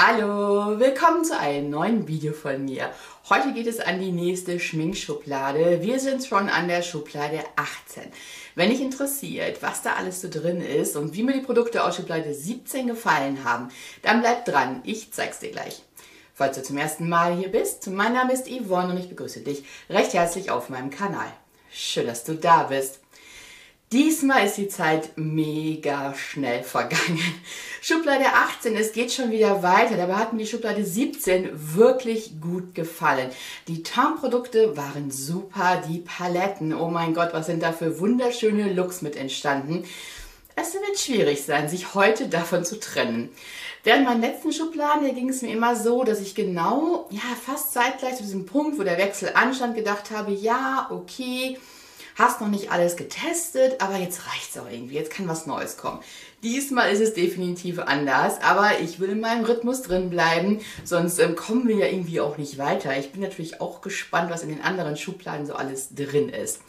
Hallo, willkommen zu einem neuen Video von mir. Heute geht es an die nächste Schminkschublade. Wir sind schon an der Schublade 18. Wenn dich interessiert, was da alles so drin ist und wie mir die Produkte aus Schublade 17 gefallen haben, dann bleib dran, ich zeig's dir gleich. Falls du zum ersten Mal hier bist, mein Name ist Yvonne und ich begrüße dich recht herzlich auf meinem Kanal. Schön, dass du da bist. Diesmal ist die Zeit mega schnell vergangen. Schublade 18, es geht schon wieder weiter. Dabei hat mir die Schublade 17 wirklich gut gefallen. Die Tarnprodukte waren super, die Paletten, oh mein Gott, was sind da für wunderschöne Looks mit entstanden. Es wird schwierig sein, sich heute davon zu trennen. Während meinen letzten Schubladen, da ging es mir immer so, dass ich genau, ja, fast zeitgleich zu diesem Punkt, wo der Wechsel anstand, gedacht habe, ja, okay, hast noch nicht alles getestet, aber jetzt reicht es auch irgendwie, jetzt kann was Neues kommen. Diesmal ist es definitiv anders, aber ich will in meinem Rhythmus drin bleiben, sonst ähm, kommen wir ja irgendwie auch nicht weiter. Ich bin natürlich auch gespannt, was in den anderen Schubladen so alles drin ist.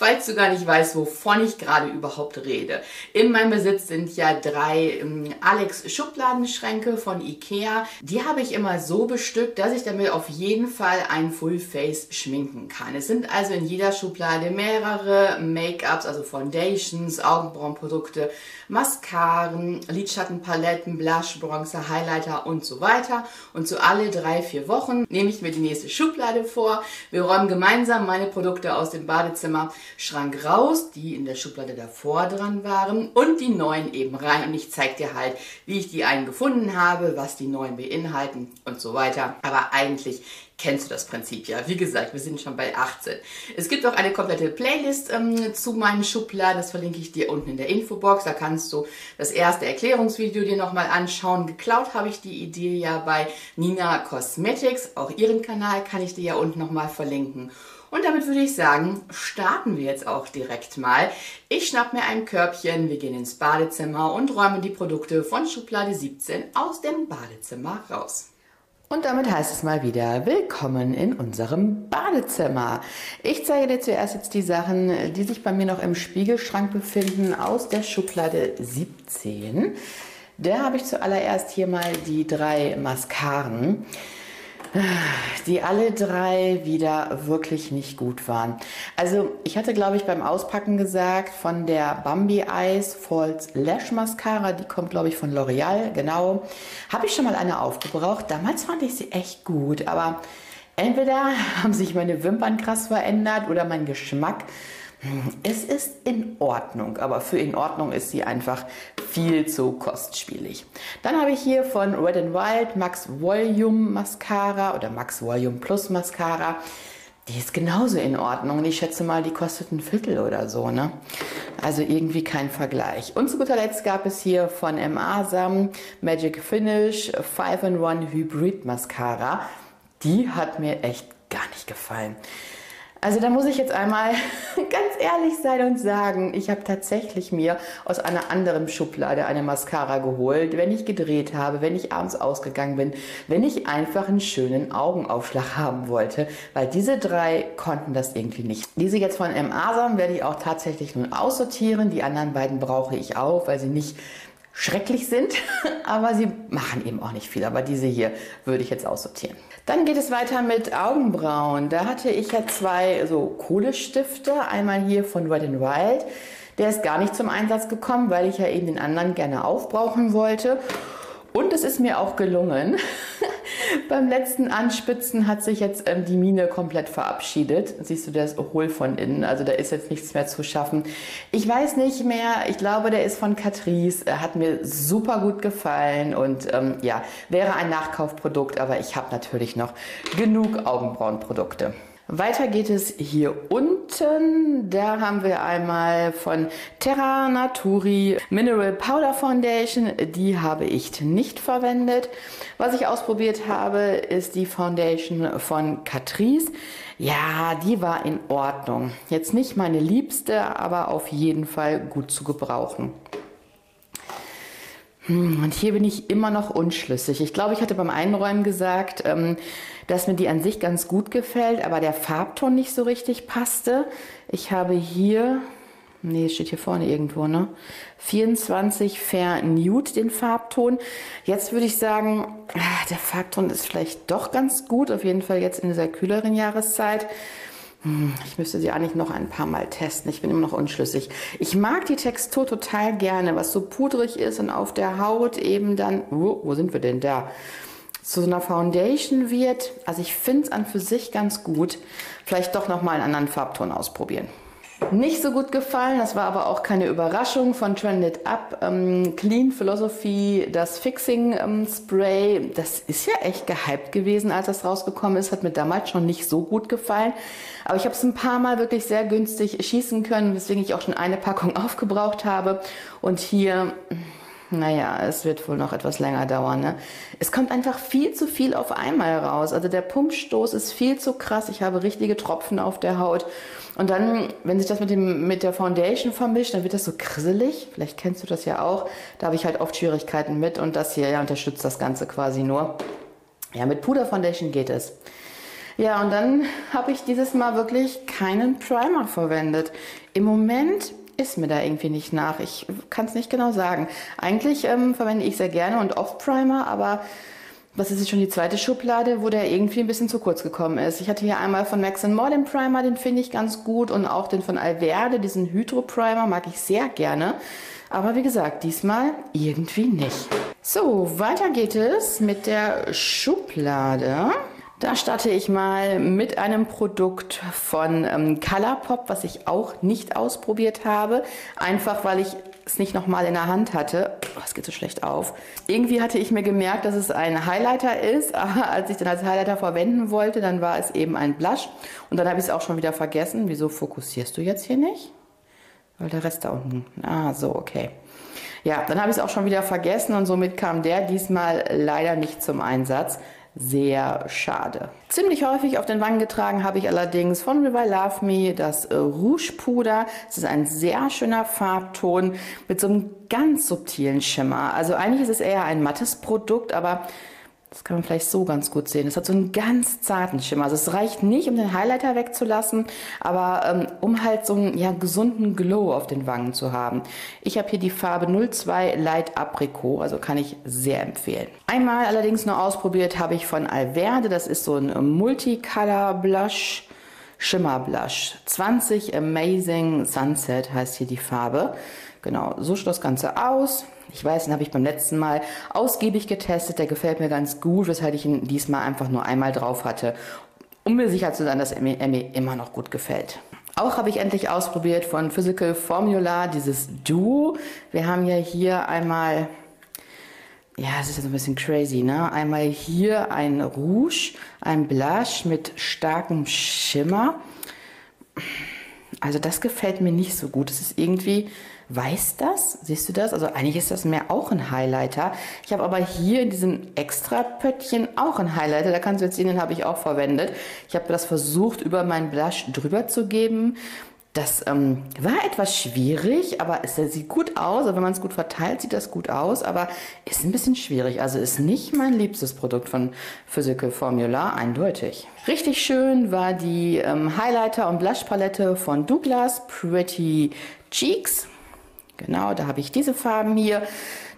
Falls du gar nicht weißt, wovon ich gerade überhaupt rede. In meinem Besitz sind ja drei ähm, Alex Schubladenschränke von Ikea. Die habe ich immer so bestückt, dass ich damit auf jeden Fall ein Full Face schminken kann. Es sind also in jeder Schublade mehrere Make-ups, also Foundations, Augenbrauenprodukte, Mascaren, Lidschattenpaletten, Blush, Bronzer, Highlighter und so weiter. Und so alle drei, vier Wochen nehme ich mir die nächste Schublade vor. Wir räumen gemeinsam meine Produkte aus dem Badezimmer Schrank raus, die in der Schublade davor dran waren und die neuen eben rein. Und ich zeige dir halt, wie ich die einen gefunden habe, was die neuen beinhalten und so weiter. Aber eigentlich kennst du das Prinzip ja. Wie gesagt, wir sind schon bei 18. Es gibt auch eine komplette Playlist ähm, zu meinen Schubladen. Das verlinke ich dir unten in der Infobox. Da kannst du das erste Erklärungsvideo dir nochmal anschauen. Geklaut habe ich die Idee ja bei Nina Cosmetics. Auch ihren Kanal kann ich dir ja unten nochmal verlinken. Und damit würde ich sagen, starten wir jetzt auch direkt mal. Ich schnapp mir ein Körbchen, wir gehen ins Badezimmer und räumen die Produkte von Schublade 17 aus dem Badezimmer raus. Und damit heißt es mal wieder, willkommen in unserem Badezimmer. Ich zeige dir zuerst jetzt die Sachen, die sich bei mir noch im Spiegelschrank befinden, aus der Schublade 17. Da habe ich zuallererst hier mal die drei Mascaren die alle drei wieder wirklich nicht gut waren. Also ich hatte, glaube ich, beim Auspacken gesagt, von der Bambi Eyes False Lash Mascara, die kommt, glaube ich, von L'Oreal, genau, habe ich schon mal eine aufgebraucht. Damals fand ich sie echt gut, aber entweder haben sich meine Wimpern krass verändert oder mein Geschmack es ist in Ordnung, aber für in Ordnung ist sie einfach viel zu kostspielig. Dann habe ich hier von Red Wild Max Volume Mascara oder Max Volume Plus Mascara. Die ist genauso in Ordnung ich schätze mal, die kostet ein Viertel oder so. Ne? Also irgendwie kein Vergleich. Und zu guter Letzt gab es hier von M. Asam Magic Finish 5-in-1 Hybrid Mascara. Die hat mir echt gar nicht gefallen. Also da muss ich jetzt einmal ganz ehrlich sein und sagen, ich habe tatsächlich mir aus einer anderen Schublade eine Mascara geholt, wenn ich gedreht habe, wenn ich abends ausgegangen bin, wenn ich einfach einen schönen Augenaufschlag haben wollte, weil diese drei konnten das irgendwie nicht. Diese jetzt von M. Asam werde ich auch tatsächlich nun aussortieren. Die anderen beiden brauche ich auch, weil sie nicht schrecklich sind, aber sie machen eben auch nicht viel. Aber diese hier würde ich jetzt aussortieren. Dann geht es weiter mit Augenbrauen. Da hatte ich ja zwei so Kohlestifte. Einmal hier von Red n Wild. Der ist gar nicht zum Einsatz gekommen, weil ich ja eben den anderen gerne aufbrauchen wollte. Und es ist mir auch gelungen. Beim letzten Anspitzen hat sich jetzt ähm, die Mine komplett verabschiedet. Siehst du, der ist hohl von innen. Also da ist jetzt nichts mehr zu schaffen. Ich weiß nicht mehr. Ich glaube, der ist von Catrice. Er hat mir super gut gefallen und ähm, ja, wäre ein Nachkaufprodukt. Aber ich habe natürlich noch genug Augenbrauenprodukte. Weiter geht es hier unten. Da haben wir einmal von Terra Naturi Mineral Powder Foundation. Die habe ich nicht verwendet. Was ich ausprobiert habe, ist die Foundation von Catrice. Ja, die war in Ordnung. Jetzt nicht meine liebste, aber auf jeden Fall gut zu gebrauchen. Hm, und hier bin ich immer noch unschlüssig. Ich glaube, ich hatte beim Einräumen gesagt, ähm, dass mir die an sich ganz gut gefällt, aber der Farbton nicht so richtig passte. Ich habe hier Nee, steht hier vorne irgendwo, ne? 24 Fair Nude, den Farbton. Jetzt würde ich sagen, ah, der Farbton ist vielleicht doch ganz gut. Auf jeden Fall jetzt in dieser kühleren Jahreszeit. Hm, ich müsste sie eigentlich noch ein paar Mal testen. Ich bin immer noch unschlüssig. Ich mag die Textur total gerne, was so pudrig ist und auf der Haut eben dann, wo, wo sind wir denn da? Zu so einer Foundation wird. Also ich finde es an für sich ganz gut. Vielleicht doch noch mal einen anderen Farbton ausprobieren nicht so gut gefallen. Das war aber auch keine Überraschung von Trended Up. Ähm, Clean Philosophy, das Fixing ähm, Spray, das ist ja echt gehypt gewesen, als das rausgekommen ist. Hat mir damals schon nicht so gut gefallen. Aber ich habe es ein paar Mal wirklich sehr günstig schießen können, weswegen ich auch schon eine Packung aufgebraucht habe. Und hier naja, es wird wohl noch etwas länger dauern. Ne? Es kommt einfach viel zu viel auf einmal raus. Also der Pumpstoß ist viel zu krass. Ich habe richtige Tropfen auf der Haut. Und dann, wenn sich das mit, dem, mit der Foundation vermischt, dann wird das so krisselig. Vielleicht kennst du das ja auch. Da habe ich halt oft Schwierigkeiten mit. Und das hier ja, unterstützt das Ganze quasi nur. Ja, mit Puder Foundation geht es. Ja, und dann habe ich dieses Mal wirklich keinen Primer verwendet. Im Moment ist mir da irgendwie nicht nach. Ich kann es nicht genau sagen. Eigentlich ähm, verwende ich sehr gerne und Off-Primer, aber das ist jetzt schon die zweite Schublade, wo der irgendwie ein bisschen zu kurz gekommen ist. Ich hatte hier einmal von Max More den Primer, den finde ich ganz gut und auch den von Alverde, diesen Hydro Primer mag ich sehr gerne. Aber wie gesagt, diesmal irgendwie nicht. So, weiter geht es mit der Schublade. Da starte ich mal mit einem Produkt von ähm, Colourpop, was ich auch nicht ausprobiert habe. Einfach weil ich es nicht nochmal in der Hand hatte. Oh, es geht so schlecht auf. Irgendwie hatte ich mir gemerkt, dass es ein Highlighter ist, aber als ich dann als Highlighter verwenden wollte, dann war es eben ein Blush. Und dann habe ich es auch schon wieder vergessen. Wieso fokussierst du jetzt hier nicht? Weil der Rest da unten. Ah, so, okay. Ja, dann habe ich es auch schon wieder vergessen und somit kam der diesmal leider nicht zum Einsatz sehr schade. Ziemlich häufig auf den Wangen getragen habe ich allerdings von River Love Me das äh, Rouge Puder. Es ist ein sehr schöner Farbton mit so einem ganz subtilen Schimmer. Also eigentlich ist es eher ein mattes Produkt, aber das kann man vielleicht so ganz gut sehen. Es hat so einen ganz zarten Schimmer. Also es reicht nicht, um den Highlighter wegzulassen, aber ähm, um halt so einen ja, gesunden Glow auf den Wangen zu haben. Ich habe hier die Farbe 02 Light Apricot, also kann ich sehr empfehlen. Einmal allerdings nur ausprobiert habe ich von Alverde. Das ist so ein Multicolor Blush. Schimmer Blush. 20 Amazing Sunset heißt hier die Farbe. Genau, so sieht das Ganze aus. Ich weiß, den habe ich beim letzten Mal ausgiebig getestet. Der gefällt mir ganz gut, weshalb ich ihn diesmal einfach nur einmal drauf hatte, um mir sicher zu sein, dass er mir immer noch gut gefällt. Auch habe ich endlich ausprobiert von Physical Formula dieses Duo. Wir haben ja hier einmal, ja, es ist ja so ein bisschen crazy, ne? Einmal hier ein Rouge, ein Blush mit starkem Schimmer. Also das gefällt mir nicht so gut. Es ist irgendwie weiß das. Siehst du das? Also eigentlich ist das mehr auch ein Highlighter. Ich habe aber hier in diesem extra Pöttchen auch ein Highlighter. Da kannst du jetzt sehen, den habe ich auch verwendet. Ich habe das versucht, über meinen Blush drüber zu geben. Das ähm, war etwas schwierig, aber es sieht gut aus. Also wenn man es gut verteilt, sieht das gut aus, aber ist ein bisschen schwierig. Also ist nicht mein liebstes Produkt von Physical Formula, eindeutig. Richtig schön war die ähm, Highlighter- und Blush-Palette von Douglas Pretty Cheeks. Genau, da habe ich diese Farben hier.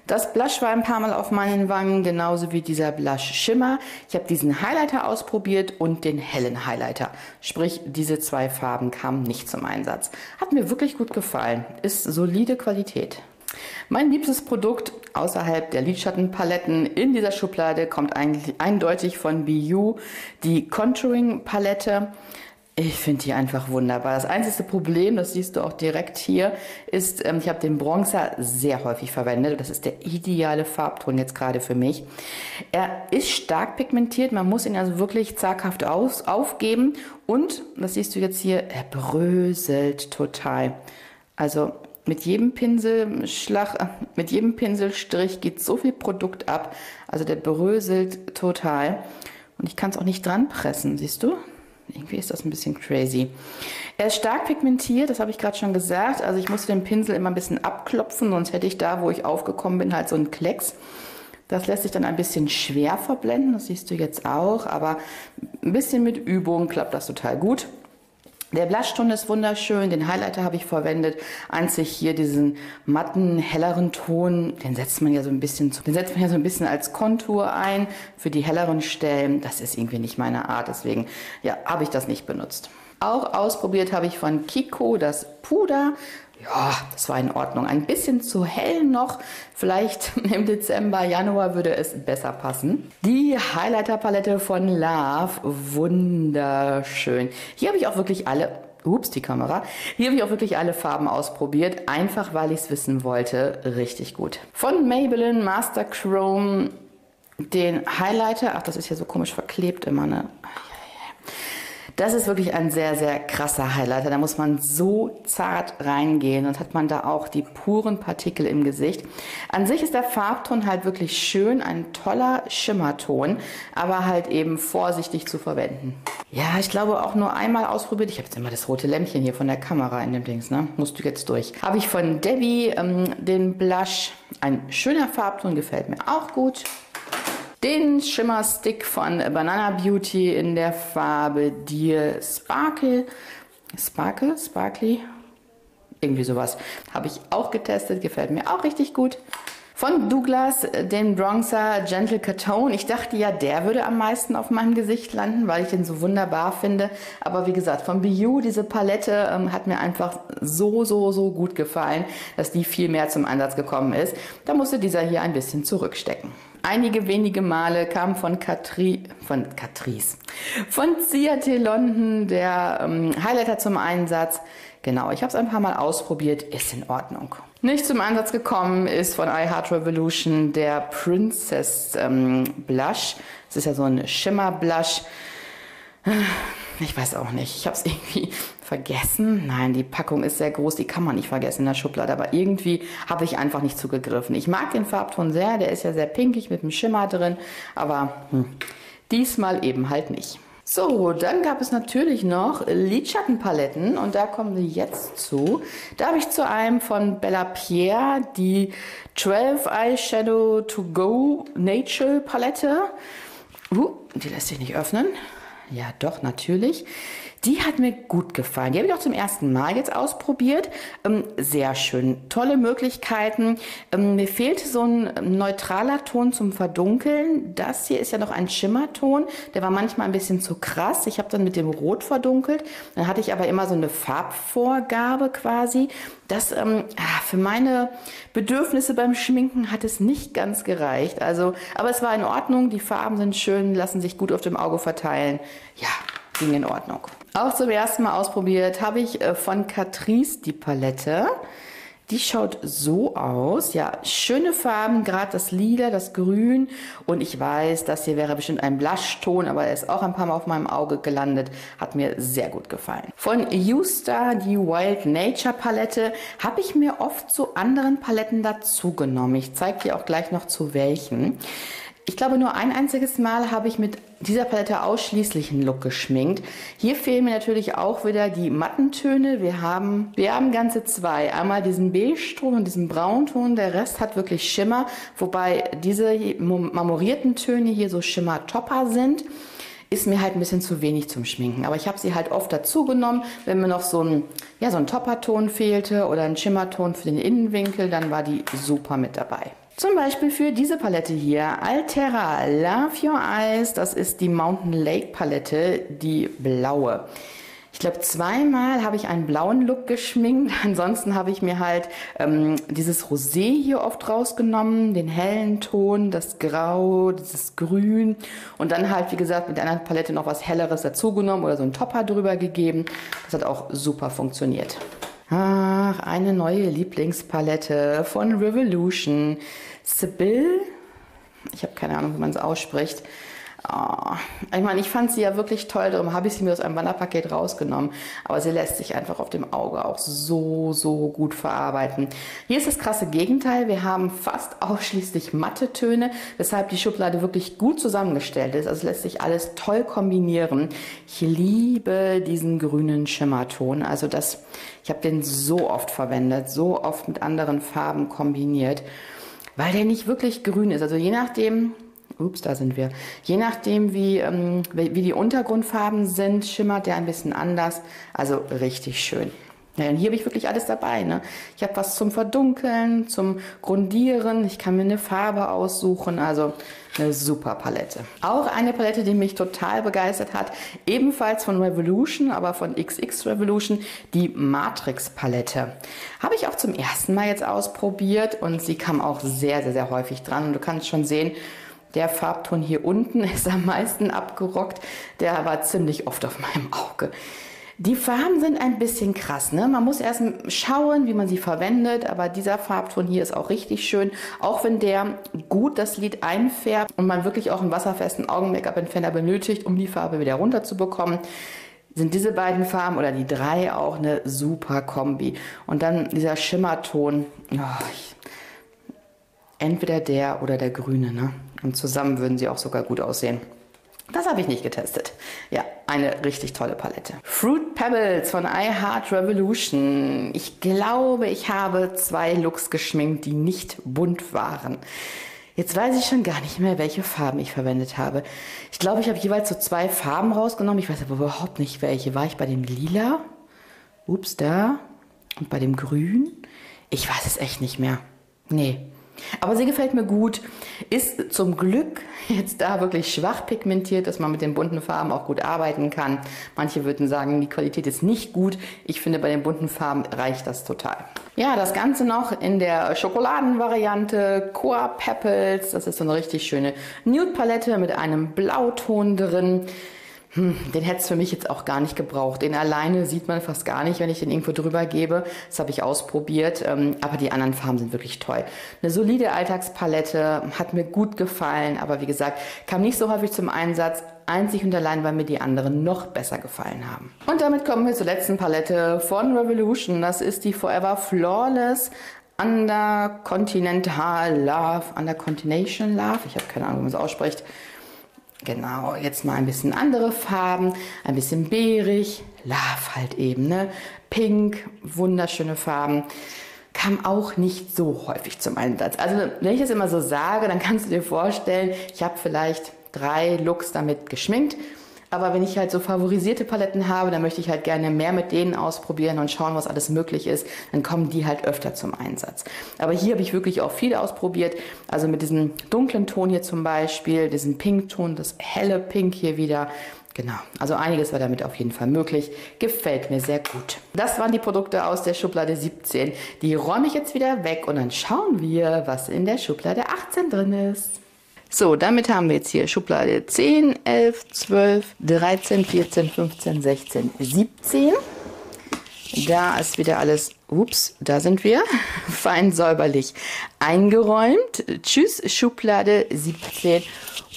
Das Blush war ein paar Mal auf meinen Wangen, genauso wie dieser Blush Schimmer. Ich habe diesen Highlighter ausprobiert und den hellen Highlighter. Sprich, diese zwei Farben kamen nicht zum Einsatz. Hat mir wirklich gut gefallen. Ist solide Qualität. Mein liebstes Produkt außerhalb der Lidschattenpaletten in dieser Schublade kommt eigentlich eindeutig von BU, die Contouring Palette. Ich finde die einfach wunderbar. Das einzige Problem, das siehst du auch direkt hier, ist, ähm, ich habe den Bronzer sehr häufig verwendet. Das ist der ideale Farbton jetzt gerade für mich. Er ist stark pigmentiert, man muss ihn also wirklich zaghaft aus, aufgeben. Und, das siehst du jetzt hier, er bröselt total. Also mit jedem Pinselschlag, äh, mit jedem Pinselstrich geht so viel Produkt ab. Also der bröselt total. Und ich kann es auch nicht dran pressen, siehst du? Irgendwie ist das ein bisschen crazy. Er ist stark pigmentiert, das habe ich gerade schon gesagt. Also ich musste den Pinsel immer ein bisschen abklopfen, sonst hätte ich da, wo ich aufgekommen bin, halt so einen Klecks. Das lässt sich dann ein bisschen schwer verblenden, das siehst du jetzt auch, aber ein bisschen mit Übung klappt das total gut. Der Blushton ist wunderschön, den Highlighter habe ich verwendet. Einzig hier diesen matten, helleren Ton, den setzt man ja so ein bisschen, den setzt man ja so ein bisschen als Kontur ein für die helleren Stellen. Das ist irgendwie nicht meine Art, deswegen ja, habe ich das nicht benutzt. Auch ausprobiert habe ich von Kiko das Puder. Ja, das war in Ordnung. Ein bisschen zu hell noch. Vielleicht im Dezember, Januar würde es besser passen. Die Highlighter-Palette von Love, wunderschön. Hier habe ich auch wirklich alle Ups, die Kamera. Hier habe ich auch wirklich alle Farben ausprobiert, einfach weil ich es wissen wollte. Richtig gut. Von Maybelline Master Chrome den Highlighter. Ach, das ist ja so komisch verklebt immer, ne? Das ist wirklich ein sehr, sehr krasser Highlighter. Da muss man so zart reingehen und hat man da auch die puren Partikel im Gesicht. An sich ist der Farbton halt wirklich schön, ein toller Schimmerton, aber halt eben vorsichtig zu verwenden. Ja, ich glaube auch nur einmal ausprobiert. Ich habe jetzt immer das rote Lämpchen hier von der Kamera in dem Dings, ne? Musst du jetzt durch. Habe ich von Debbie ähm, den Blush. Ein schöner Farbton, gefällt mir auch gut den Schimmerstick von Banana Beauty in der Farbe Dear Sparkle. Sparkle? Sparkly? Irgendwie sowas. Habe ich auch getestet, gefällt mir auch richtig gut. Von Douglas den Bronzer Gentle Catone. Ich dachte ja, der würde am meisten auf meinem Gesicht landen, weil ich den so wunderbar finde. Aber wie gesagt, von Biu, diese Palette ähm, hat mir einfach so, so, so gut gefallen, dass die viel mehr zum Einsatz gekommen ist. Da musste dieser hier ein bisschen zurückstecken. Einige wenige Male kam von Catri, von Catrice, von Ciate London der ähm, Highlighter zum Einsatz. Genau, ich habe es ein paar Mal ausprobiert, ist in Ordnung. Nicht zum Einsatz gekommen ist von iHeart Revolution der Princess ähm, Blush. Das ist ja so ein Schimmer Blush. Ich weiß auch nicht. Ich habe es irgendwie vergessen. Nein, die Packung ist sehr groß, die kann man nicht vergessen in der Schublade. Aber irgendwie habe ich einfach nicht zugegriffen. Ich mag den Farbton sehr, der ist ja sehr pinkig mit dem Schimmer drin. Aber hm, diesmal eben halt nicht. So, dann gab es natürlich noch Lidschattenpaletten und da kommen wir jetzt zu. Da habe ich zu einem von Bella Pierre die 12 Eyeshadow To Go Nature Palette. Uh, die lässt sich nicht öffnen. Ja, doch, natürlich. Die hat mir gut gefallen. Die habe ich auch zum ersten Mal jetzt ausprobiert. Ähm, sehr schön. Tolle Möglichkeiten. Ähm, mir fehlt so ein neutraler Ton zum Verdunkeln. Das hier ist ja noch ein Schimmerton. Der war manchmal ein bisschen zu krass. Ich habe dann mit dem Rot verdunkelt. Dann hatte ich aber immer so eine Farbvorgabe quasi. Das ähm, ah, für meine Bedürfnisse beim Schminken hat es nicht ganz gereicht. Also, aber es war in Ordnung. Die Farben sind schön, lassen sich gut auf dem Auge verteilen. Ja, ging in Ordnung. Auch zum ersten Mal ausprobiert habe ich äh, von Catrice die Palette. Die schaut so aus. Ja, schöne Farben, gerade das Lila, das Grün. Und ich weiß, das hier wäre bestimmt ein Blushton, aber er ist auch ein paar Mal auf meinem Auge gelandet. Hat mir sehr gut gefallen. Von Yousta, die Wild Nature Palette, habe ich mir oft zu anderen Paletten dazu genommen. Ich zeige dir auch gleich noch zu welchen. Ich glaube, nur ein einziges Mal habe ich mit dieser Palette ausschließlich einen Look geschminkt. Hier fehlen mir natürlich auch wieder die Mattentöne. Wir haben, wir haben ganze zwei. Einmal diesen Beige-Ton und diesen Braunton. Der Rest hat wirklich Schimmer, wobei diese marmorierten Töne hier so Schimmer-Topper sind ist mir halt ein bisschen zu wenig zum Schminken. Aber ich habe sie halt oft dazu genommen, wenn mir noch so ein, ja, so ein Topperton fehlte oder ein Schimmerton für den Innenwinkel, dann war die super mit dabei. Zum Beispiel für diese Palette hier, Altera Love Your Eyes, das ist die Mountain Lake Palette, die blaue. Ich glaube, zweimal habe ich einen blauen Look geschminkt. Ansonsten habe ich mir halt ähm, dieses Rosé hier oft rausgenommen, den hellen Ton, das Grau, dieses Grün und dann halt, wie gesagt, mit anderen Palette noch was Helleres dazugenommen oder so einen Topper drüber gegeben. Das hat auch super funktioniert. Ach, eine neue Lieblingspalette von Revolution. Sibyl. Ich habe keine Ahnung, wie man es ausspricht. Oh, ich meine, ich fand sie ja wirklich toll, darum habe ich sie mir aus einem Wanderpaket rausgenommen. Aber sie lässt sich einfach auf dem Auge auch so, so gut verarbeiten. Hier ist das krasse Gegenteil. Wir haben fast ausschließlich matte Töne, weshalb die Schublade wirklich gut zusammengestellt ist. Also lässt sich alles toll kombinieren. Ich liebe diesen grünen Schimmerton. Also das, ich habe den so oft verwendet, so oft mit anderen Farben kombiniert, weil der nicht wirklich grün ist. Also je nachdem, Ups, da sind wir. Je nachdem, wie, ähm, wie die Untergrundfarben sind, schimmert der ein bisschen anders. Also richtig schön. Ja, und hier habe ich wirklich alles dabei. Ne? Ich habe was zum Verdunkeln, zum Grundieren. Ich kann mir eine Farbe aussuchen. Also eine super Palette. Auch eine Palette, die mich total begeistert hat. Ebenfalls von Revolution, aber von XX Revolution. Die Matrix Palette. Habe ich auch zum ersten Mal jetzt ausprobiert. Und sie kam auch sehr, sehr, sehr häufig dran. Und du kannst schon sehen, der Farbton hier unten ist am meisten abgerockt. Der war ziemlich oft auf meinem Auge. Die Farben sind ein bisschen krass. Ne? Man muss erst schauen, wie man sie verwendet, aber dieser Farbton hier ist auch richtig schön. Auch wenn der gut das Lid einfärbt und man wirklich auch einen wasserfesten Augen-Make-up-Entferner benötigt, um die Farbe wieder runterzubekommen, sind diese beiden Farben oder die drei auch eine super Kombi. Und dann dieser Schimmerton, oh, ich, entweder der oder der grüne. Ne? Und zusammen würden sie auch sogar gut aussehen. Das habe ich nicht getestet. Ja, eine richtig tolle Palette. Fruit Pebbles von I Heart Revolution. Ich glaube, ich habe zwei Looks geschminkt, die nicht bunt waren. Jetzt weiß ich schon gar nicht mehr, welche Farben ich verwendet habe. Ich glaube, ich habe jeweils so zwei Farben rausgenommen. Ich weiß aber überhaupt nicht, welche. War ich bei dem Lila? Ups, da. Und bei dem Grün? Ich weiß es echt nicht mehr. Nee, aber sie gefällt mir gut, ist zum Glück jetzt da wirklich schwach pigmentiert, dass man mit den bunten Farben auch gut arbeiten kann. Manche würden sagen, die Qualität ist nicht gut. Ich finde, bei den bunten Farben reicht das total. Ja, das Ganze noch in der Schokoladenvariante Coa Pepples. Das ist so eine richtig schöne Nude-Palette mit einem Blauton drin. Hm, den hätte es für mich jetzt auch gar nicht gebraucht. Den alleine sieht man fast gar nicht, wenn ich den irgendwo drüber gebe. Das habe ich ausprobiert. Ähm, aber die anderen Farben sind wirklich toll. Eine solide Alltagspalette, hat mir gut gefallen. Aber wie gesagt, kam nicht so häufig zum Einsatz. Einzig und allein, weil mir die anderen noch besser gefallen haben. Und damit kommen wir zur letzten Palette von Revolution. Das ist die Forever Flawless Under Continental Love. Under Continental Love. Ich habe keine Ahnung, wie man es ausspricht. Genau, jetzt mal ein bisschen andere Farben, ein bisschen beerig, Love halt eben, ne? Pink, wunderschöne Farben. Kam auch nicht so häufig zum Einsatz. Also, wenn ich das immer so sage, dann kannst du dir vorstellen, ich habe vielleicht drei Looks damit geschminkt aber wenn ich halt so favorisierte Paletten habe, dann möchte ich halt gerne mehr mit denen ausprobieren und schauen, was alles möglich ist. Dann kommen die halt öfter zum Einsatz. Aber hier habe ich wirklich auch viel ausprobiert. Also mit diesem dunklen Ton hier zum Beispiel, diesen Pinkton, das helle Pink hier wieder. Genau, also einiges war damit auf jeden Fall möglich. Gefällt mir sehr gut. Das waren die Produkte aus der Schublade 17. Die räume ich jetzt wieder weg und dann schauen wir, was in der Schublade 18 drin ist. So, damit haben wir jetzt hier Schublade 10, 11, 12, 13, 14, 15, 16, 17. Da ist wieder alles, ups, da sind wir, fein säuberlich eingeräumt. Tschüss, Schublade 17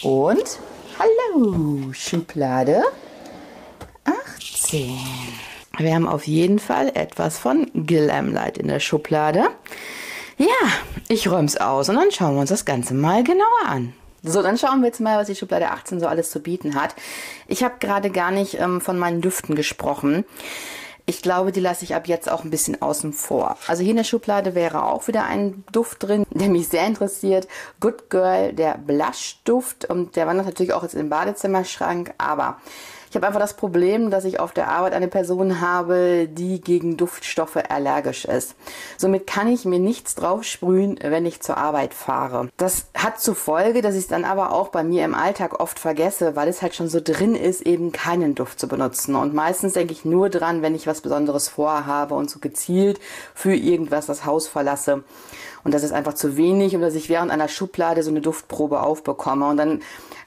und hallo, Schublade 18. Wir haben auf jeden Fall etwas von Glamlight in der Schublade. Ja, ich räume es aus und dann schauen wir uns das Ganze mal genauer an. So, dann schauen wir jetzt mal, was die Schublade 18 so alles zu bieten hat. Ich habe gerade gar nicht ähm, von meinen Düften gesprochen. Ich glaube, die lasse ich ab jetzt auch ein bisschen außen vor. Also hier in der Schublade wäre auch wieder ein Duft drin, der mich sehr interessiert. Good Girl, der Blush-Duft. Und der wandert natürlich auch jetzt im Badezimmerschrank. Aber ich habe einfach das Problem, dass ich auf der Arbeit eine Person habe, die gegen Duftstoffe allergisch ist. Somit kann ich mir nichts drauf sprühen, wenn ich zur Arbeit fahre. Das hat zur Folge, dass ich es dann aber auch bei mir im Alltag oft vergesse, weil es halt schon so drin ist, eben keinen Duft zu benutzen. Und meistens denke ich nur dran, wenn ich was Besonderes vorhabe und so gezielt für irgendwas das Haus verlasse. Und das ist einfach zu wenig, um dass ich während einer Schublade so eine Duftprobe aufbekomme. Und dann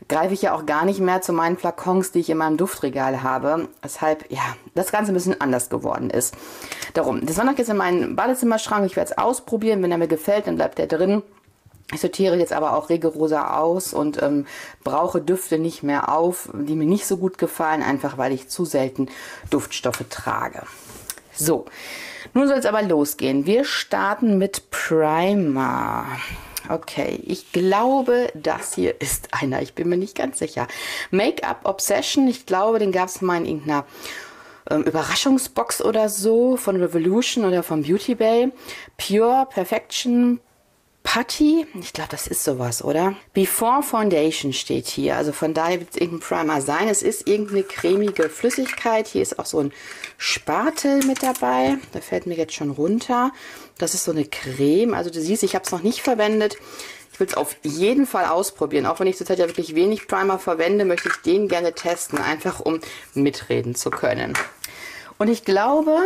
greife ich ja auch gar nicht mehr zu meinen Flakons, die ich in meinem Duftregal habe. Weshalb, ja, das Ganze ein bisschen anders geworden ist. Darum, das war noch jetzt in meinem Badezimmerschrank. Ich werde es ausprobieren. Wenn er mir gefällt, dann bleibt er drin. Ich sortiere jetzt aber auch rigoroser aus und ähm, brauche Düfte nicht mehr auf, die mir nicht so gut gefallen, einfach weil ich zu selten Duftstoffe trage. So, nun soll es aber losgehen. Wir starten mit Primer. Okay, ich glaube, das hier ist einer. Ich bin mir nicht ganz sicher. Make-up Obsession. Ich glaube, den gab es mal in irgendeiner ähm, Überraschungsbox oder so von Revolution oder von Beauty Bay. Pure Perfection Putty. Ich glaube, das ist sowas, oder? Before Foundation steht hier. Also von daher wird es irgendein Primer sein. Es ist irgendeine cremige Flüssigkeit. Hier ist auch so ein Spatel mit dabei. Da fällt mir jetzt schon runter. Das ist so eine Creme. Also du siehst, ich habe es noch nicht verwendet. Ich will es auf jeden Fall ausprobieren. Auch wenn ich zurzeit ja wirklich wenig Primer verwende, möchte ich den gerne testen. Einfach um mitreden zu können. Und ich glaube,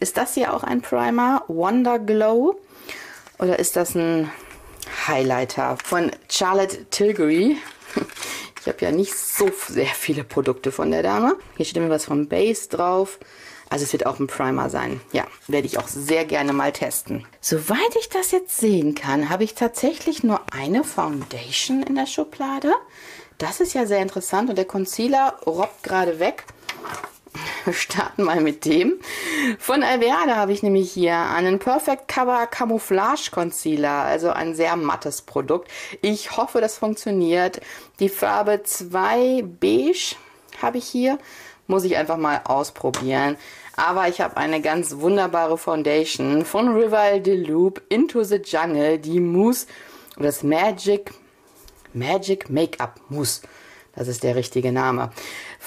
ist das hier auch ein Primer? Wonder Glow. Oder ist das ein Highlighter von Charlotte Tilbury? Ich habe ja nicht so sehr viele Produkte von der Dame. Hier steht immer was von Base drauf. Also es wird auch ein Primer sein. Ja, werde ich auch sehr gerne mal testen. Soweit ich das jetzt sehen kann, habe ich tatsächlich nur eine Foundation in der Schublade. Das ist ja sehr interessant und der Concealer robbt gerade weg. Wir starten mal mit dem. Von Alverde habe ich nämlich hier einen Perfect Cover Camouflage Concealer, also ein sehr mattes Produkt. Ich hoffe, das funktioniert. Die Farbe 2 Beige habe ich hier. Muss ich einfach mal ausprobieren. Aber ich habe eine ganz wunderbare Foundation von Rival de Loop Into the Jungle, die Mousse, das Magic, Magic Make-up Mousse. Das ist der richtige Name.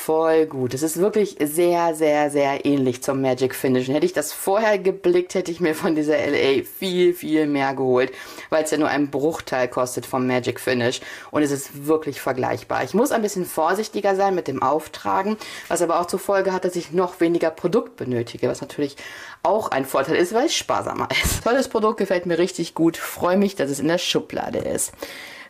Voll gut. Es ist wirklich sehr, sehr, sehr ähnlich zum Magic Finish. Und hätte ich das vorher geblickt, hätte ich mir von dieser LA viel, viel mehr geholt, weil es ja nur einen Bruchteil kostet vom Magic Finish. Und es ist wirklich vergleichbar. Ich muss ein bisschen vorsichtiger sein mit dem Auftragen, was aber auch zur Folge hat, dass ich noch weniger Produkt benötige, was natürlich auch ein Vorteil ist, weil es sparsamer ist. Tolles Produkt, gefällt mir richtig gut. Freue mich, dass es in der Schublade ist.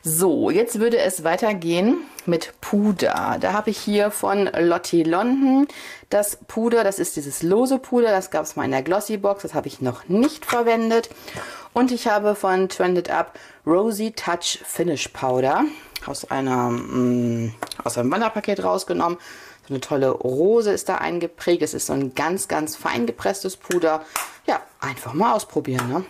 So, jetzt würde es weitergehen mit Puder. Da habe ich hier von Lottie London das Puder. Das ist dieses lose Puder. Das gab es mal in der Glossy Box. Das habe ich noch nicht verwendet. Und ich habe von Trended Up Rosy Touch Finish Powder aus, einer, mm, aus einem Wanderpaket rausgenommen. Eine tolle Rose ist da eingeprägt. Es ist so ein ganz, ganz fein gepresstes Puder. Ja, einfach mal ausprobieren. Ne?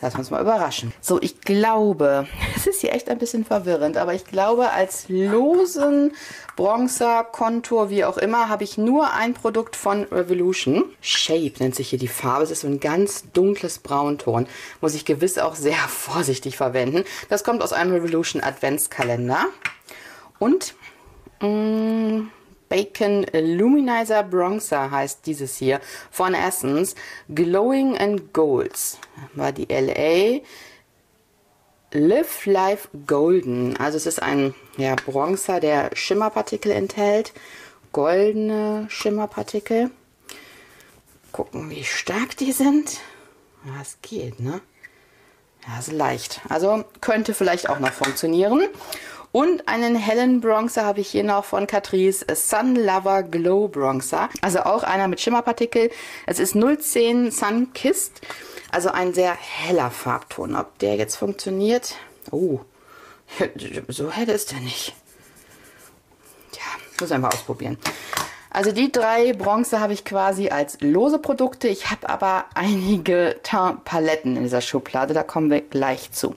Lass uns mal überraschen. So, ich glaube, es ist hier echt ein bisschen verwirrend, aber ich glaube, als losen Bronzer, Kontur, wie auch immer, habe ich nur ein Produkt von Revolution. Shape nennt sich hier die Farbe. Es ist so ein ganz dunkles Braunton. Muss ich gewiss auch sehr vorsichtig verwenden. Das kommt aus einem Revolution Adventskalender. Und mh, mm, Bacon Luminizer Bronzer heißt dieses hier von Essence. Glowing and Golds war die LA. Live Life Golden. Also es ist ein ja, Bronzer, der Schimmerpartikel enthält. Goldene Schimmerpartikel. Gucken, wie stark die sind. Ja, es geht, ne? Ja, ist leicht. Also könnte vielleicht auch noch funktionieren. Und einen hellen Bronzer habe ich hier noch von Catrice Sun Lover Glow Bronzer. Also auch einer mit Schimmerpartikel. Es ist 010 Sun Kissed. Also ein sehr heller Farbton. Ob der jetzt funktioniert? Oh, so hell ist der nicht. Ja, muss einfach ausprobieren. Also die drei Bronze habe ich quasi als lose Produkte. Ich habe aber einige Teint-Paletten in dieser Schublade. Da kommen wir gleich zu.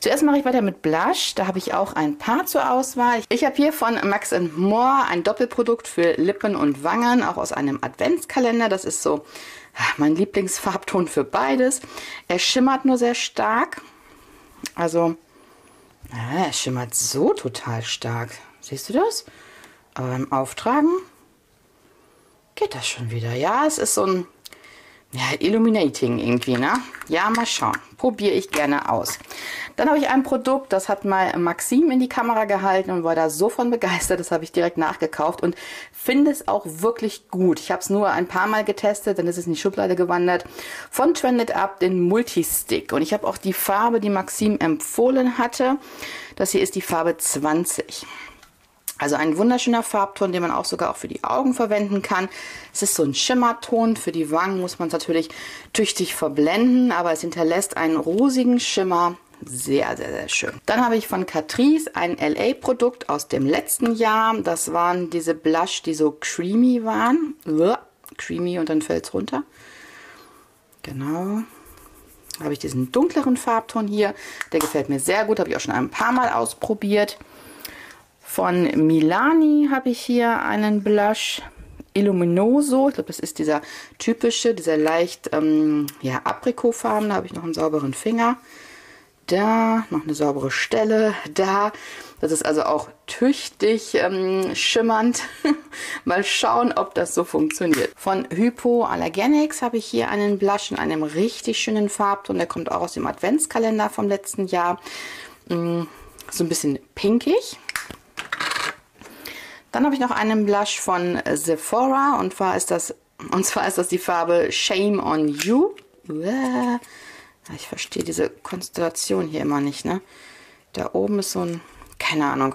Zuerst mache ich weiter mit Blush. Da habe ich auch ein paar zur Auswahl. Ich habe hier von Max More ein Doppelprodukt für Lippen und Wangen, auch aus einem Adventskalender. Das ist so mein Lieblingsfarbton für beides. Er schimmert nur sehr stark. Also, er schimmert so total stark. Siehst du das? Aber beim Auftragen geht das schon wieder. Ja, es ist so ein ja, Illuminating irgendwie, ne? Ja, mal schauen. Probiere ich gerne aus. Dann habe ich ein Produkt, das hat mal Maxim in die Kamera gehalten und war da so von begeistert, das habe ich direkt nachgekauft und finde es auch wirklich gut. Ich habe es nur ein paar Mal getestet, dann ist es in die Schublade gewandert. Von Trended Up den Multistick und ich habe auch die Farbe, die Maxim empfohlen hatte. Das hier ist die Farbe 20. Also ein wunderschöner Farbton, den man auch sogar auch für die Augen verwenden kann. Es ist so ein Schimmerton. Für die Wangen muss man es natürlich tüchtig verblenden, aber es hinterlässt einen rosigen Schimmer. Sehr, sehr, sehr schön. Dann habe ich von Catrice ein LA-Produkt aus dem letzten Jahr. Das waren diese Blush, die so creamy waren. Uah, creamy und dann fällt es runter. Genau. Habe ich diesen dunkleren Farbton hier. Der gefällt mir sehr gut. Habe ich auch schon ein paar Mal ausprobiert. Von Milani habe ich hier einen Blush Illuminoso. Ich glaube, das ist dieser typische, dieser leicht ähm, ja, Aprikotfarben. Da habe ich noch einen sauberen Finger. da, noch eine saubere Stelle, da. Das ist also auch tüchtig ähm, schimmernd. Mal schauen, ob das so funktioniert. Von Hypoallergenics habe ich hier einen Blush in einem richtig schönen Farbton. Der kommt auch aus dem Adventskalender vom letzten Jahr. Mm, so ein bisschen pinkig. Dann habe ich noch einen Blush von Sephora und zwar ist das, und zwar ist das die Farbe Shame on You. Ich verstehe diese Konstellation hier immer nicht, ne? Da oben ist so ein, keine Ahnung.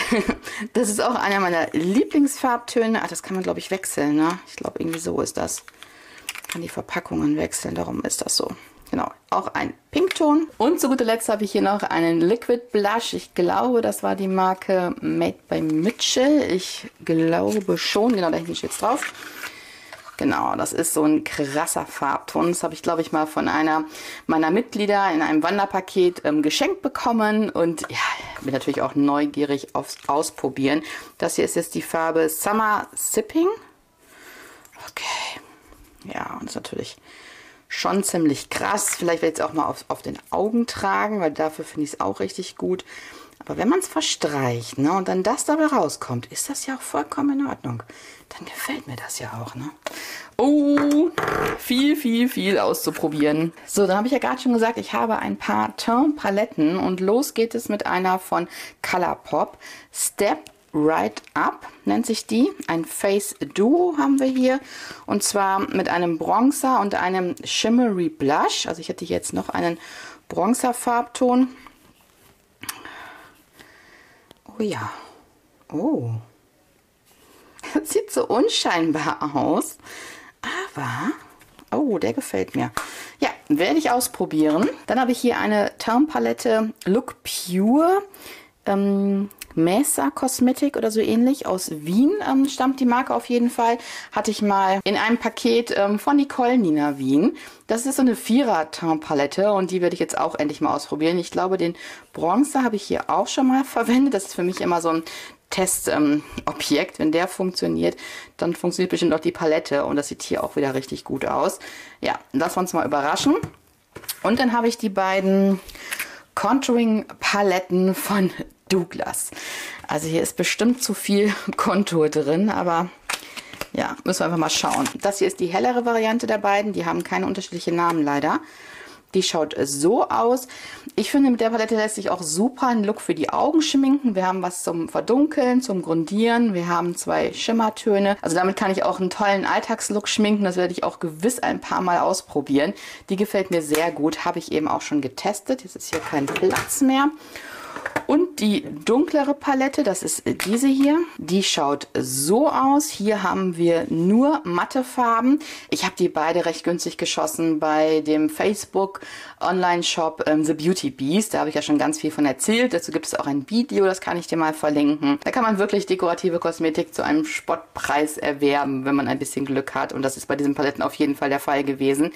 das ist auch einer meiner Lieblingsfarbtöne. Ach, das kann man, glaube ich, wechseln, ne? Ich glaube, irgendwie so ist das. Kann die Verpackungen wechseln, darum ist das so. Genau, auch ein Pinkton. Und zu guter Letzt habe ich hier noch einen Liquid Blush. Ich glaube, das war die Marke Made by Mitchell. Ich glaube schon, genau, da hinten steht es drauf. Genau, das ist so ein krasser Farbton. Das habe ich, glaube ich, mal von einer meiner Mitglieder in einem Wanderpaket ähm, geschenkt bekommen. Und ja, bin natürlich auch neugierig aufs Ausprobieren. Das hier ist jetzt die Farbe Summer Sipping. Okay. Ja, und ist natürlich schon ziemlich krass. Vielleicht werde ich es auch mal auf, auf den Augen tragen, weil dafür finde ich es auch richtig gut. Aber wenn man es verstreicht ne, und dann das dabei rauskommt, ist das ja auch vollkommen in Ordnung. Dann gefällt mir das ja auch. Ne? Oh, viel, viel, viel auszuprobieren. So, dann habe ich ja gerade schon gesagt, ich habe ein paar Turn-Paletten und los geht es mit einer von Colourpop. Step Right Up nennt sich die. Ein Face Duo haben wir hier. Und zwar mit einem Bronzer und einem Shimmery Blush. Also ich hätte jetzt noch einen Bronzer Farbton. Oh ja. Oh. Das sieht so unscheinbar aus. Aber, oh, der gefällt mir. Ja, werde ich ausprobieren. Dann habe ich hier eine Taumpalette Look Pure. Ähm, Mesa Cosmetic oder so ähnlich. Aus Wien ähm, stammt die Marke auf jeden Fall. Hatte ich mal in einem Paket ähm, von Nicole Nina Wien. Das ist so eine vierer Palette und die werde ich jetzt auch endlich mal ausprobieren. Ich glaube, den Bronzer habe ich hier auch schon mal verwendet. Das ist für mich immer so ein Testobjekt. Ähm, Wenn der funktioniert, dann funktioniert bestimmt auch die Palette und das sieht hier auch wieder richtig gut aus. Ja, lassen wir uns mal überraschen. Und dann habe ich die beiden Contouring Paletten von Douglas. Also hier ist bestimmt zu viel Kontur drin, aber ja, müssen wir einfach mal schauen. Das hier ist die hellere Variante der beiden. Die haben keine unterschiedlichen Namen leider. Die schaut so aus. Ich finde, mit der Palette lässt sich auch super einen Look für die Augen schminken. Wir haben was zum Verdunkeln, zum Grundieren. Wir haben zwei Schimmertöne. Also damit kann ich auch einen tollen Alltagslook schminken. Das werde ich auch gewiss ein paar Mal ausprobieren. Die gefällt mir sehr gut. Habe ich eben auch schon getestet. Jetzt ist hier kein Platz mehr. Und die dunklere Palette, das ist diese hier, die schaut so aus. Hier haben wir nur matte Farben. Ich habe die beide recht günstig geschossen bei dem Facebook Online-Shop ähm, The Beauty Beast. Da habe ich ja schon ganz viel von erzählt. Dazu gibt es auch ein Video, das kann ich dir mal verlinken. Da kann man wirklich dekorative Kosmetik zu einem Spottpreis erwerben, wenn man ein bisschen Glück hat. Und das ist bei diesen Paletten auf jeden Fall der Fall gewesen.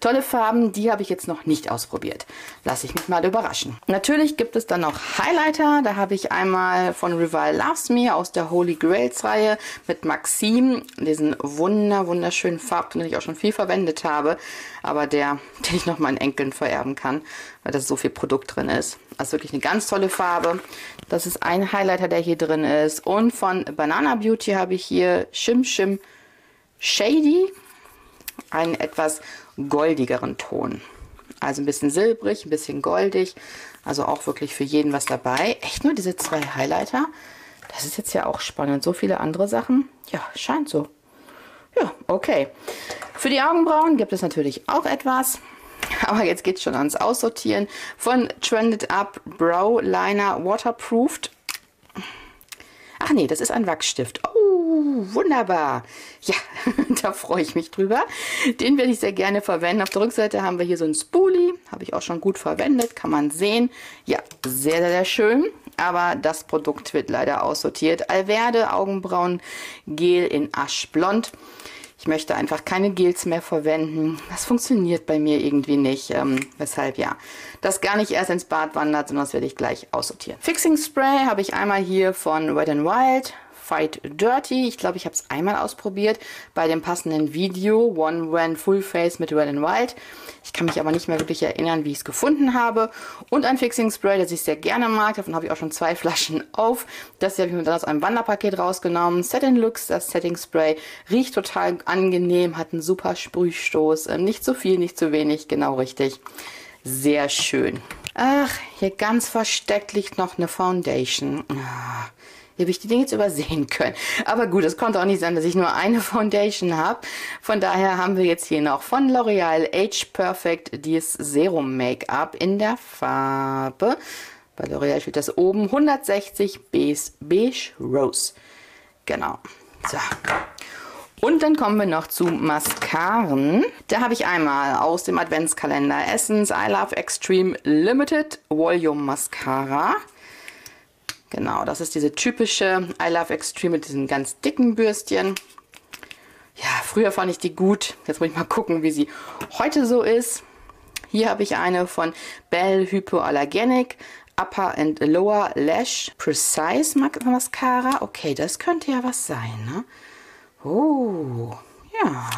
Tolle Farben, die habe ich jetzt noch nicht ausprobiert. Lasse ich mich mal überraschen. Natürlich gibt es dann noch Highlighter. Da habe ich einmal von Revival Loves Me aus der Holy Grails Reihe mit Maxim. Diesen wunder, wunderschönen Farbton, den ich auch schon viel verwendet habe. Aber der, den ich noch meinen Enkeln vererben kann, weil da so viel Produkt drin ist. Also wirklich eine ganz tolle Farbe. Das ist ein Highlighter, der hier drin ist. Und von Banana Beauty habe ich hier Shim Shim Shady. Einen etwas goldigeren Ton. Also ein bisschen silbrig, ein bisschen goldig. Also auch wirklich für jeden was dabei. Echt nur diese zwei Highlighter? Das ist jetzt ja auch spannend. So viele andere Sachen? Ja, scheint so. Ja, okay. Für die Augenbrauen gibt es natürlich auch etwas. Aber jetzt geht es schon ans Aussortieren. Von Trended Up Brow Liner Waterproofed. Ach nee, das ist ein Wachsstift. Oh, wunderbar. Ja, da freue ich mich drüber. Den werde ich sehr gerne verwenden. Auf der Rückseite haben wir hier so ein Spoolie. Habe ich auch schon gut verwendet, kann man sehen. Ja, sehr, sehr, sehr schön. Aber das Produkt wird leider aussortiert. Alverde Augenbrauen Gel in Aschblond. Ich möchte einfach keine Gels mehr verwenden. Das funktioniert bei mir irgendwie nicht. Ähm, weshalb ja, das gar nicht erst ins Bad wandert, sondern das werde ich gleich aussortieren. Fixing Spray habe ich einmal hier von Wet n Wild Fight Dirty. Ich glaube, ich habe es einmal ausprobiert bei dem passenden Video One When Full Face mit Red and Wild. Ich kann mich aber nicht mehr wirklich erinnern, wie ich es gefunden habe. Und ein Fixing Spray, das ich sehr gerne mag. Davon habe ich auch schon zwei Flaschen auf. Das hier habe ich mir dann aus einem Wanderpaket rausgenommen. Set Lux, das Setting Spray. Riecht total angenehm, hat einen super Sprühstoß. Ähm, nicht zu viel, nicht zu wenig, genau richtig. Sehr schön. Ach, hier ganz versteckt liegt noch eine Foundation. Ah, habe ich die Dinge jetzt übersehen können. Aber gut, es konnte auch nicht sein, dass ich nur eine Foundation habe. Von daher haben wir jetzt hier noch von L'Oreal Age Perfect dieses Serum Make-up in der Farbe. Bei L'Oreal steht das oben 160 Beige, Beige Rose. Genau. So. Und dann kommen wir noch zu Mascaren. Da habe ich einmal aus dem Adventskalender Essence I Love Extreme Limited Volume Mascara. Genau, das ist diese typische I Love Extreme mit diesen ganz dicken Bürstchen. Ja, früher fand ich die gut. Jetzt muss ich mal gucken, wie sie heute so ist. Hier habe ich eine von Bell Hypoallergenic Upper and Lower Lash Precise Mascara. Okay, das könnte ja was sein, ne? Oh, ja,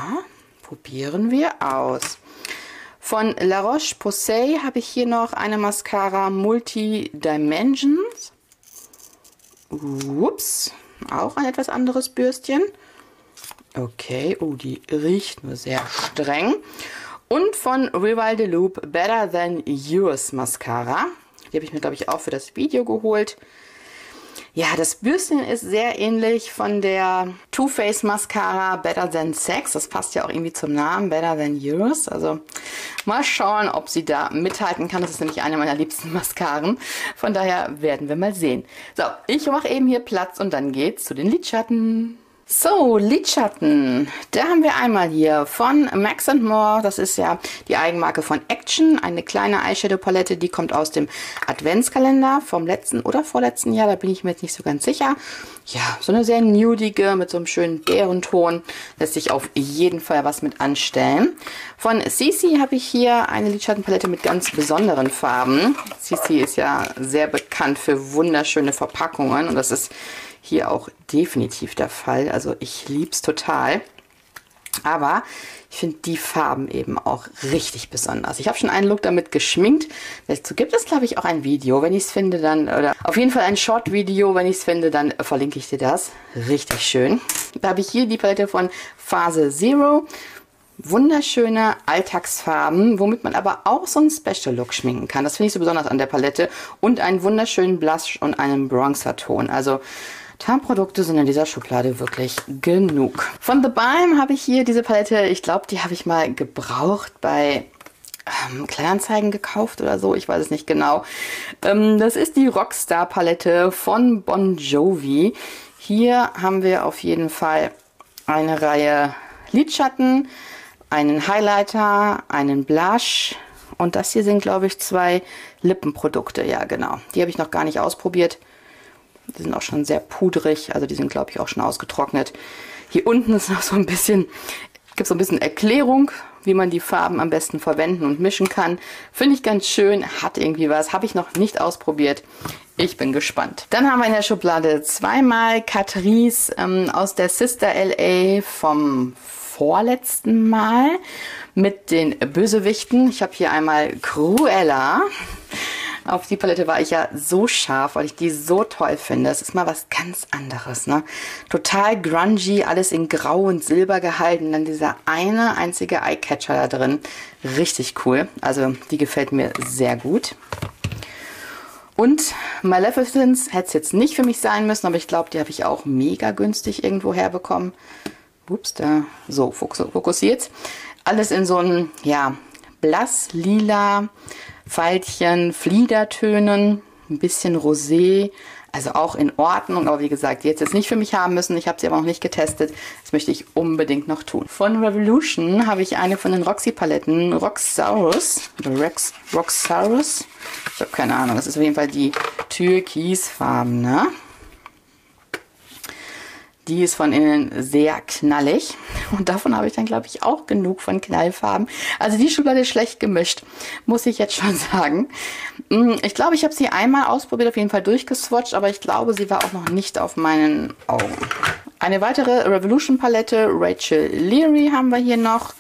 probieren wir aus. Von La Roche-Posay habe ich hier noch eine Mascara Multi Dimensions. Ups, auch ein etwas anderes Bürstchen. Okay, oh, die riecht nur sehr streng. Und von Rival de Loop Better Than Yours Mascara. Die habe ich mir, glaube ich, auch für das Video geholt. Ja, das Bürstchen ist sehr ähnlich von der Too Faced Mascara Better Than Sex. Das passt ja auch irgendwie zum Namen, Better Than Yours. Also mal schauen, ob sie da mithalten kann. Das ist nämlich eine meiner liebsten Mascaren. Von daher werden wir mal sehen. So, ich mache eben hier Platz und dann geht's zu den Lidschatten. So, Lidschatten. Da haben wir einmal hier von Max More. Das ist ja die Eigenmarke von Action. Eine kleine Eyeshadow-Palette, die kommt aus dem Adventskalender vom letzten oder vorletzten Jahr. Da bin ich mir jetzt nicht so ganz sicher. Ja, so eine sehr nudige mit so einem schönen Bärenton. Lässt sich auf jeden Fall was mit anstellen. Von CC habe ich hier eine Lidschattenpalette mit ganz besonderen Farben. CC ist ja sehr bekannt für wunderschöne Verpackungen. Und das ist hier auch definitiv der Fall. Also ich liebe es total. Aber ich finde die Farben eben auch richtig besonders. Ich habe schon einen Look damit geschminkt. Dazu gibt es, glaube ich, auch ein Video. Wenn ich es finde, dann, oder auf jeden Fall ein Short-Video. Wenn ich es finde, dann verlinke ich dir das. Richtig schön. Da habe ich hier die Palette von Phase Zero. Wunderschöne Alltagsfarben, womit man aber auch so einen Special-Look schminken kann. Das finde ich so besonders an der Palette. Und einen wunderschönen Blush und einen Bronzer-Ton. Also Tarnprodukte sind in dieser Schublade wirklich genug. Von The Balm habe ich hier diese Palette, ich glaube, die habe ich mal gebraucht bei ähm, Kleinanzeigen gekauft oder so, ich weiß es nicht genau. Ähm, das ist die Rockstar Palette von Bon Jovi. Hier haben wir auf jeden Fall eine Reihe Lidschatten, einen Highlighter, einen Blush und das hier sind, glaube ich, zwei Lippenprodukte. Ja, genau. Die habe ich noch gar nicht ausprobiert. Die sind auch schon sehr pudrig, also die sind, glaube ich, auch schon ausgetrocknet. Hier unten ist noch so ein bisschen, gibt so ein bisschen Erklärung, wie man die Farben am besten verwenden und mischen kann. Finde ich ganz schön, hat irgendwie was, habe ich noch nicht ausprobiert. Ich bin gespannt. Dann haben wir in der Schublade zweimal Catrice ähm, aus der Sister LA vom vorletzten Mal mit den Bösewichten. Ich habe hier einmal Cruella. Auf die Palette war ich ja so scharf, weil ich die so toll finde. Das ist mal was ganz anderes, ne? Total grungy, alles in Grau und Silber gehalten. Dann dieser eine einzige Eyecatcher da drin. Richtig cool. Also die gefällt mir sehr gut. Und Maleficence hätte es jetzt nicht für mich sein müssen, aber ich glaube, die habe ich auch mega günstig irgendwo herbekommen. Ups, da so fokussiert. Alles in so einem, ja, blass lila Pfeilchen, Fliedertönen, ein bisschen Rosé, also auch in Ordnung, aber wie gesagt, die jetzt jetzt nicht für mich haben müssen. Ich habe sie aber noch nicht getestet. Das möchte ich unbedingt noch tun. Von Revolution habe ich eine von den Roxy Paletten, Roxaurus, oder Rex, Roxaurus. Ich habe keine Ahnung, das ist auf jeden Fall die Türkisfarbene. Die ist von innen sehr knallig. Und davon habe ich dann, glaube ich, auch genug von Knallfarben. Also die Schublade ist schlecht gemischt, muss ich jetzt schon sagen. Mm, ich glaube, ich habe sie einmal ausprobiert, auf jeden Fall durchgeswatcht, aber ich glaube, sie war auch noch nicht auf meinen Augen. Eine weitere Revolution Palette, Rachel Leary haben wir hier noch.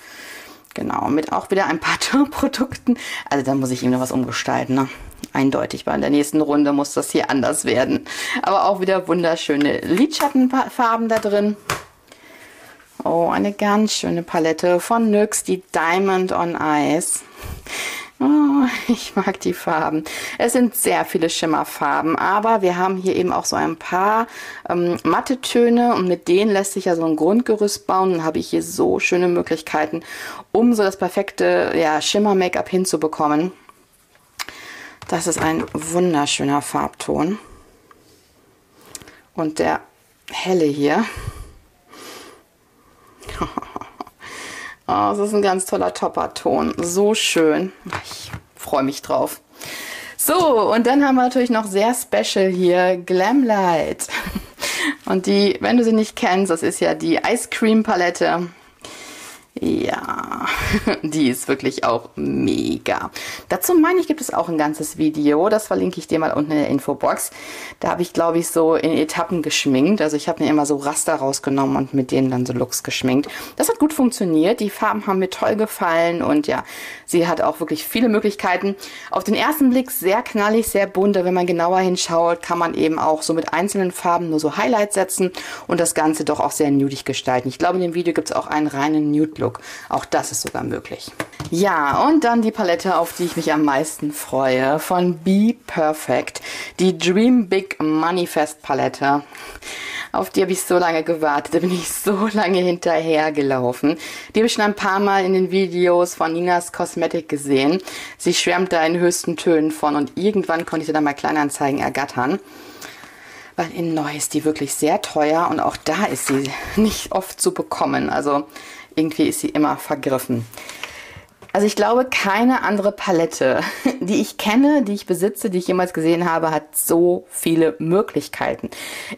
Genau, mit auch wieder ein paar Produkten. Also da muss ich ihm noch was umgestalten. Ne? Eindeutig, weil in der nächsten Runde muss das hier anders werden. Aber auch wieder wunderschöne Lidschattenfarben da drin. Oh, eine ganz schöne Palette von NYX, die Diamond on Ice. Oh, ich mag die Farben. Es sind sehr viele Schimmerfarben, aber wir haben hier eben auch so ein paar ähm, matte Töne und mit denen lässt sich ja so ein Grundgerüst bauen. Dann habe ich hier so schöne Möglichkeiten, um so das perfekte ja, Schimmer-Make-up hinzubekommen. Das ist ein wunderschöner Farbton. Und der helle hier. Oh, das ist ein ganz toller Topperton. So schön. Ich freue mich drauf. So, und dann haben wir natürlich noch sehr special hier Glamlight. Und die, wenn du sie nicht kennst, das ist ja die Ice Cream Palette ja, die ist wirklich auch mega. Dazu meine ich, gibt es auch ein ganzes Video. Das verlinke ich dir mal unten in der Infobox. Da habe ich, glaube ich, so in Etappen geschminkt. Also ich habe mir immer so Raster rausgenommen und mit denen dann so Looks geschminkt. Das hat gut funktioniert. Die Farben haben mir toll gefallen und ja, sie hat auch wirklich viele Möglichkeiten. Auf den ersten Blick sehr knallig, sehr bunt. Wenn man genauer hinschaut, kann man eben auch so mit einzelnen Farben nur so Highlights setzen und das Ganze doch auch sehr nudig gestalten. Ich glaube, in dem Video gibt es auch einen reinen Nude-Look. Look. Auch das ist sogar möglich. Ja, und dann die Palette, auf die ich mich am meisten freue, von Be Perfect. Die Dream Big Manifest Palette. Auf die habe ich so lange gewartet, da bin ich so lange hinterher gelaufen. Die habe ich schon ein paar Mal in den Videos von Ninas Cosmetic gesehen. Sie schwärmt da in höchsten Tönen von und irgendwann konnte ich sie dann mal Kleinanzeigen ergattern weil in neu ist die wirklich sehr teuer und auch da ist sie nicht oft zu bekommen. Also irgendwie ist sie immer vergriffen. Also ich glaube, keine andere Palette, die ich kenne, die ich besitze, die ich jemals gesehen habe, hat so viele Möglichkeiten.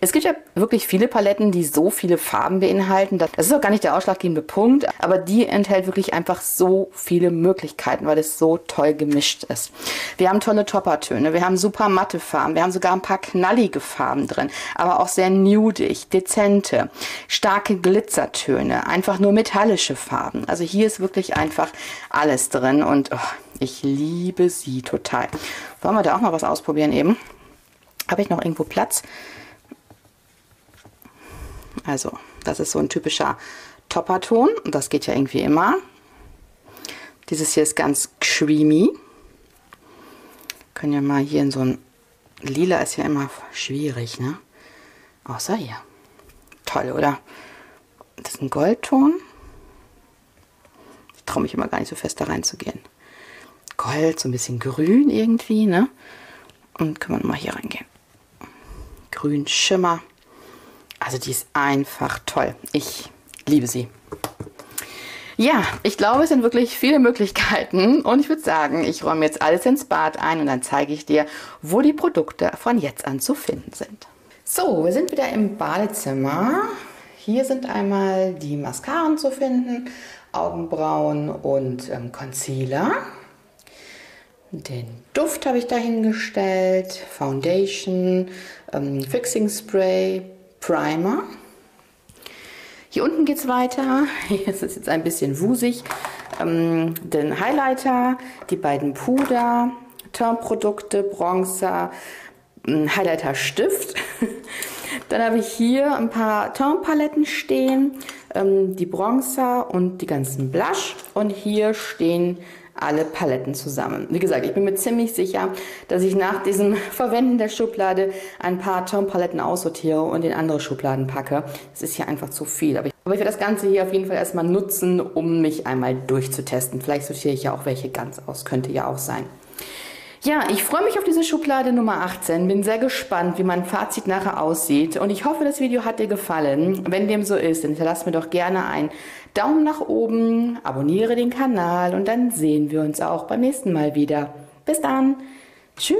Es gibt ja wirklich viele Paletten, die so viele Farben beinhalten. Das ist auch gar nicht der ausschlaggebende Punkt, aber die enthält wirklich einfach so viele Möglichkeiten, weil es so toll gemischt ist. Wir haben tolle Toppertöne, wir haben super matte Farben, wir haben sogar ein paar knallige Farben drin, aber auch sehr nudig, dezente, starke Glitzertöne, einfach nur metallische Farben. Also hier ist wirklich einfach alles alles drin und oh, ich liebe sie total. Wollen wir da auch mal was ausprobieren eben? Habe ich noch irgendwo Platz? Also, das ist so ein typischer Topperton und das geht ja irgendwie immer. Dieses hier ist ganz creamy. Können ja mal hier in so ein Lila ist ja immer schwierig, ne? Außer hier. Toll, oder? Das ist ein Goldton traue mich immer gar nicht so fest da reinzugehen. Gold, so ein bisschen grün irgendwie, ne? Und können wir mal hier reingehen. Grün Schimmer. Also die ist einfach toll. Ich liebe sie. Ja, ich glaube, es sind wirklich viele Möglichkeiten und ich würde sagen, ich räume jetzt alles ins Bad ein und dann zeige ich dir, wo die Produkte von jetzt an zu finden sind. So, wir sind wieder im Badezimmer. Hier sind einmal die Mascaren zu finden Augenbrauen und ähm, Concealer. Den Duft habe ich dahingestellt, Foundation, ähm, Fixing Spray, Primer. Hier unten geht es weiter. Hier ist es jetzt ein bisschen wusig. Ähm, den Highlighter, die beiden Puder, Turmprodukte, Bronzer, Highlighter Stift. Dann habe ich hier ein paar Tonpaletten stehen, ähm, die Bronzer und die ganzen Blush. Und hier stehen alle Paletten zusammen. Wie gesagt, ich bin mir ziemlich sicher, dass ich nach diesem Verwenden der Schublade ein paar Tonpaletten aussortiere und in andere Schubladen packe. Das ist hier einfach zu viel. Aber ich, aber ich werde das Ganze hier auf jeden Fall erstmal nutzen, um mich einmal durchzutesten. Vielleicht sortiere ich ja auch welche ganz aus. Könnte ja auch sein. Ja, ich freue mich auf diese Schublade Nummer 18. Bin sehr gespannt, wie mein Fazit nachher aussieht. Und ich hoffe, das Video hat dir gefallen. Wenn dem so ist, dann hinterlass mir doch gerne einen Daumen nach oben, abonniere den Kanal und dann sehen wir uns auch beim nächsten Mal wieder. Bis dann. Tschüss.